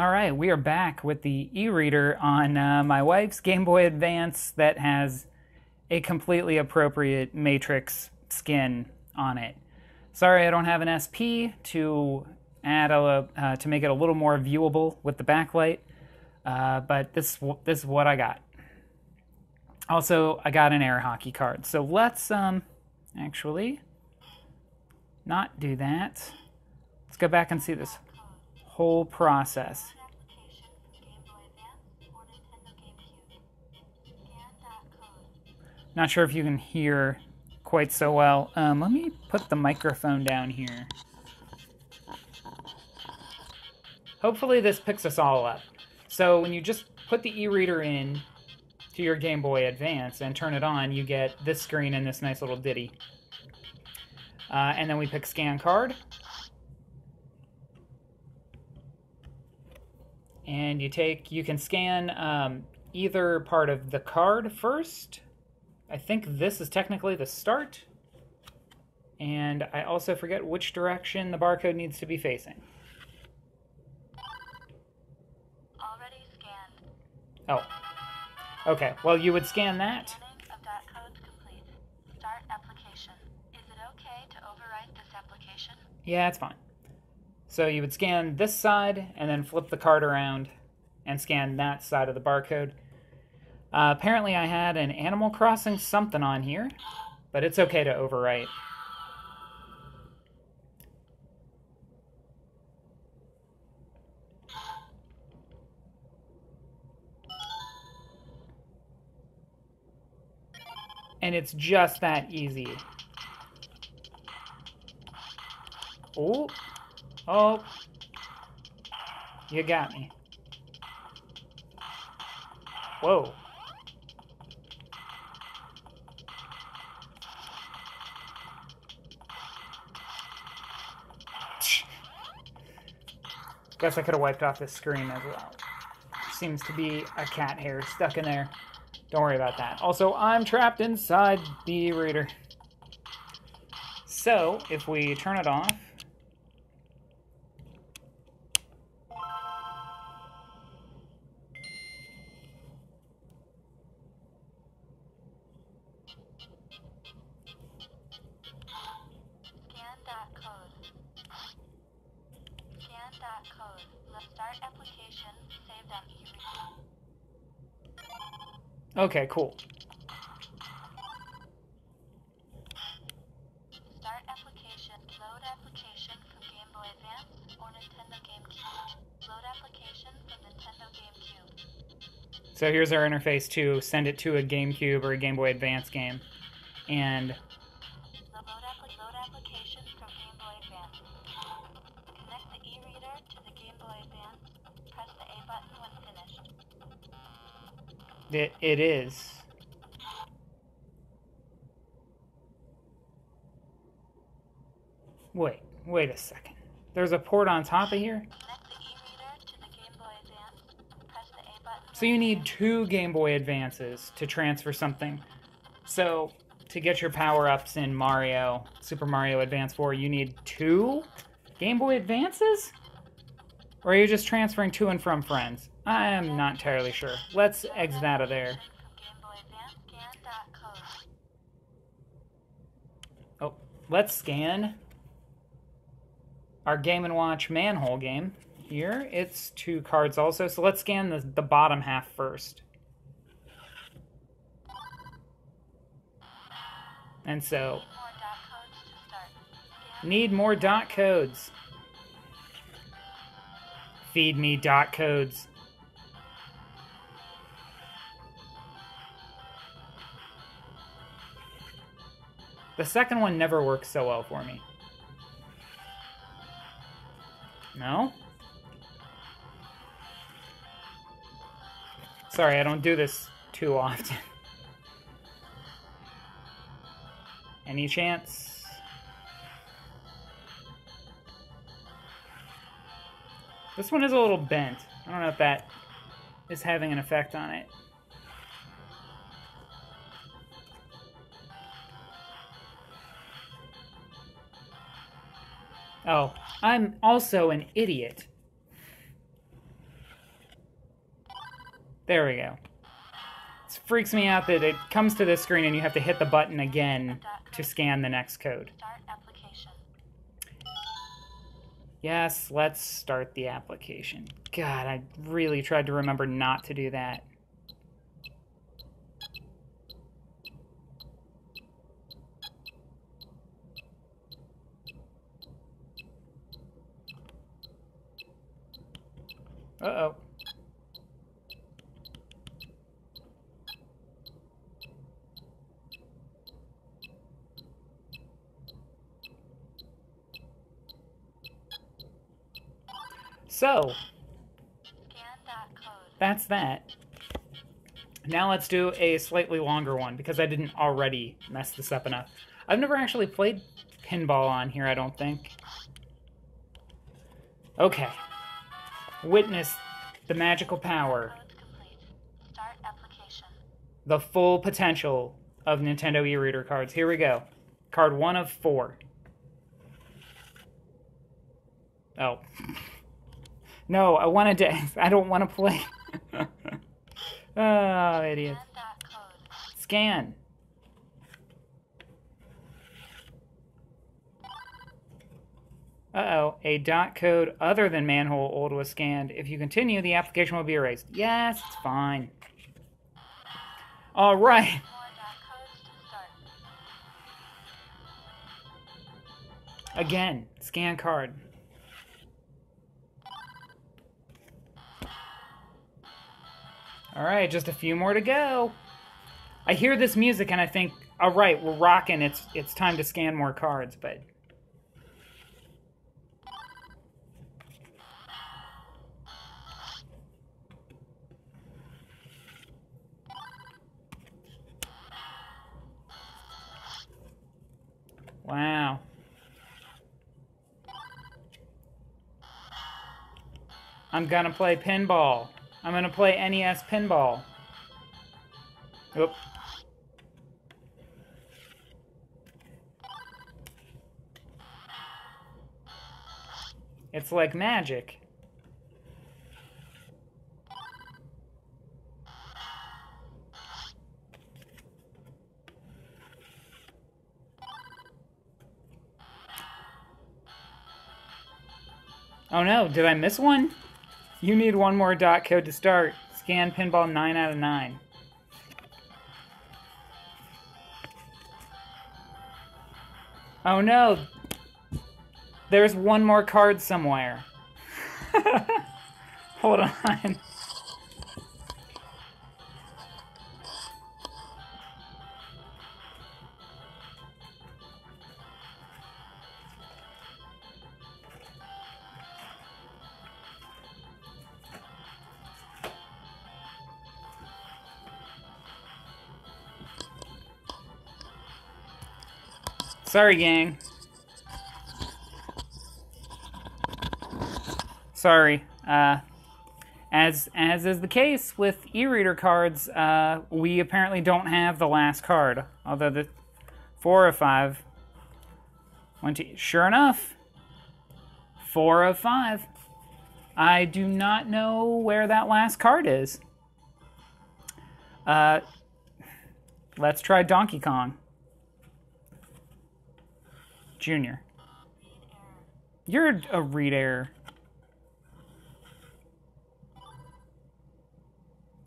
All right, we are back with the e-reader on uh, my wife's Game Boy Advance that has a completely appropriate Matrix skin on it. Sorry, I don't have an SP to add a uh, to make it a little more viewable with the backlight, uh, but this this is what I got. Also, I got an air hockey card. So let's um actually not do that. Let's go back and see this whole process. Not sure if you can hear quite so well. Um, let me put the microphone down here. Hopefully this picks us all up. So when you just put the e-reader in to your Game Boy Advance and turn it on, you get this screen and this nice little ditty. Uh, and then we pick scan card. And you take, you can scan um, either part of the card first. I think this is technically the start. And I also forget which direction the barcode needs to be facing. Already scanned. Oh. Okay, well, you would scan that. Scanning of dot codes complete. Start application. Is it okay to overwrite this application? Yeah, it's fine. So you would scan this side and then flip the card around and scan that side of the barcode. Uh, apparently, I had an Animal Crossing something on here, but it's okay to overwrite. And it's just that easy. Oh, oh, you got me. Whoa. Guess I could have wiped off this screen as well. Seems to be a cat hair stuck in there. Don't worry about that. Also, I'm trapped inside the reader. So, if we turn it off, Scan dot code. Scan dot code. Let's start application e-reader. okay, cool. Start application. Load application from Game Boy Advance or Nintendo GameCube. Load application from Nintendo GameCube. So here's our interface to send it to a GameCube or a Game Boy Advance game. And it, it is. Wait, wait a second. There's a port on top of here? So you need two Game Boy Advances to transfer something. So to get your power ups in Mario, Super Mario Advance 4, you need two Game Boy Advances? Or are you just transferring to and from friends? I am not entirely sure. Let's exit out of there. Oh, let's scan our Game and Watch manhole game. Here, it's two cards also. So let's scan the, the bottom half first. And so, need more dot codes. Feed me dot codes. The second one never works so well for me. No? Sorry, I don't do this too often. Any chance? This one is a little bent. I don't know if that is having an effect on it. Oh, I'm also an idiot. There we go. It freaks me out that it comes to this screen and you have to hit the button again to scan the next code. Yes, let's start the application. God, I really tried to remember not to do that. Uh-oh. So, that's that. Now let's do a slightly longer one because I didn't already mess this up enough. I've never actually played pinball on here, I don't think. Okay. Witness the magical power, the full potential of Nintendo e-reader cards. Here we go. Card one of four. Oh. No, I wanted to. I don't want to play. oh, idiot. Scan. Uh-oh, a dot code other than manhole old was scanned. If you continue, the application will be erased. Yes, it's fine. All right. Again, scan card. All right, just a few more to go. I hear this music and I think, all right, we're rocking. It's it's time to scan more cards, but I'm gonna play pinball. I'm gonna play NES pinball. Oop. It's like magic. Oh no, did I miss one? You need one more dot code to start. Scan pinball 9 out of 9. Oh no! There's one more card somewhere. Hold on. Sorry, gang. Sorry. Uh, as as is the case with e-reader cards, uh, we apparently don't have the last card. Although the four of five went to sure enough, four of five. I do not know where that last card is. Uh, let's try Donkey Kong. Junior. You're a read error.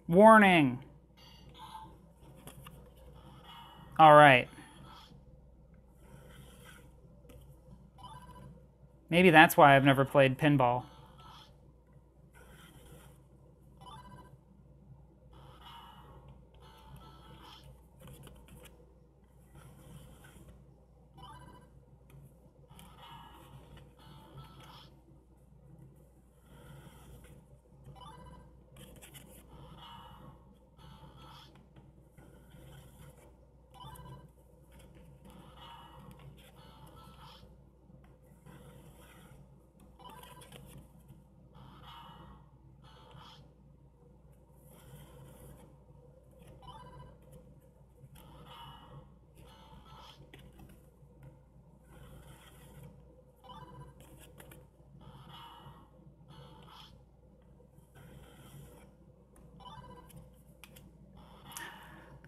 Warning. All right. Maybe that's why I've never played pinball.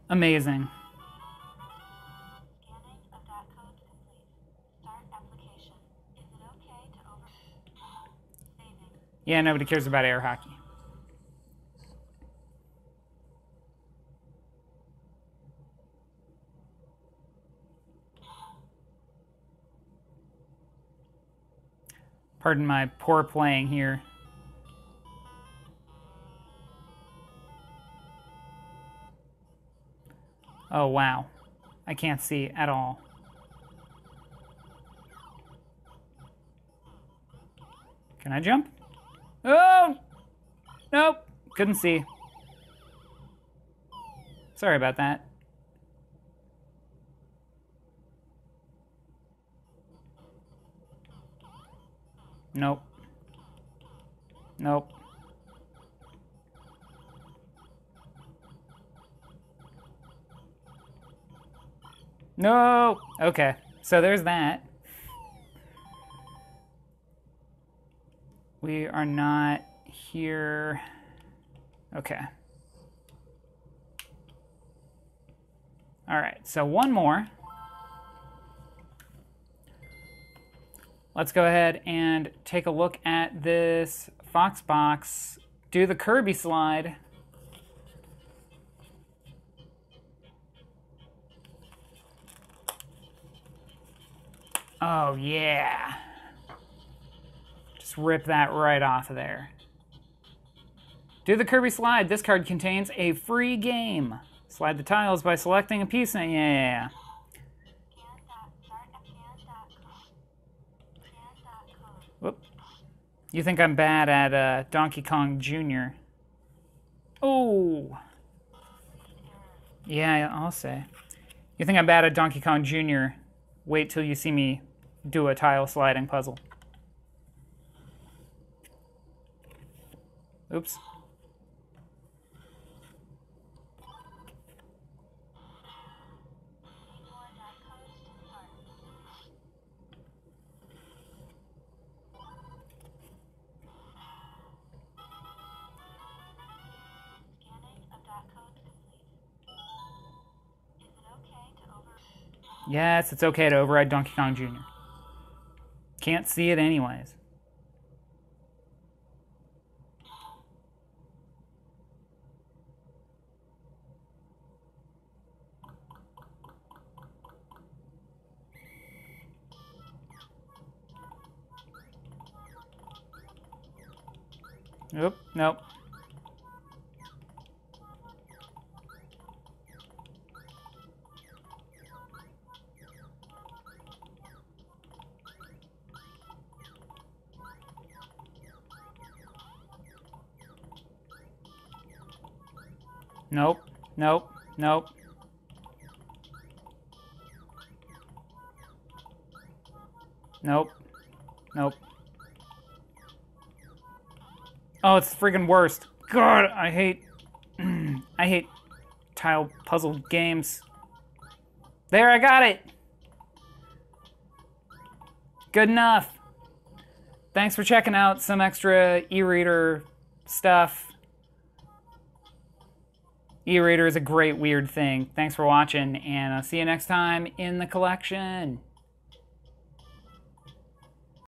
Saving. Yeah, nobody cares about air hockey. Pardon my poor playing here. Oh, wow. I can't see at all. Can I jump? Oh! Nope. Couldn't see. Sorry about that. Nope. Nope. No. Okay. So there's that. We are not here. Okay. All right. So one more. Let's go ahead and take a look at this Fox box. Do the Kirby slide. Oh, yeah. Just rip that right off of there. Do the Kirby slide. This card contains a free game. Slide the tiles by selecting a piece. Yeah. yeah, code. Whoop. You think I'm bad at uh, Donkey Kong Jr. Oh. Yeah, I'll say. You think I'm bad at Donkey Kong Jr. Wait till you see me do a tile sliding puzzle. Oops. Yes, it's okay to override Donkey Kong Jr. Can't see it anyways. Nope, nope. Nope, nope, nope. Nope, nope. Oh, it's freaking worst. God, I hate, I hate tile puzzle games. There, I got it. Good enough. Thanks for checking out some extra e-reader stuff. E-reader is a great weird thing. Thanks for watching, and I'll see you next time in the collection.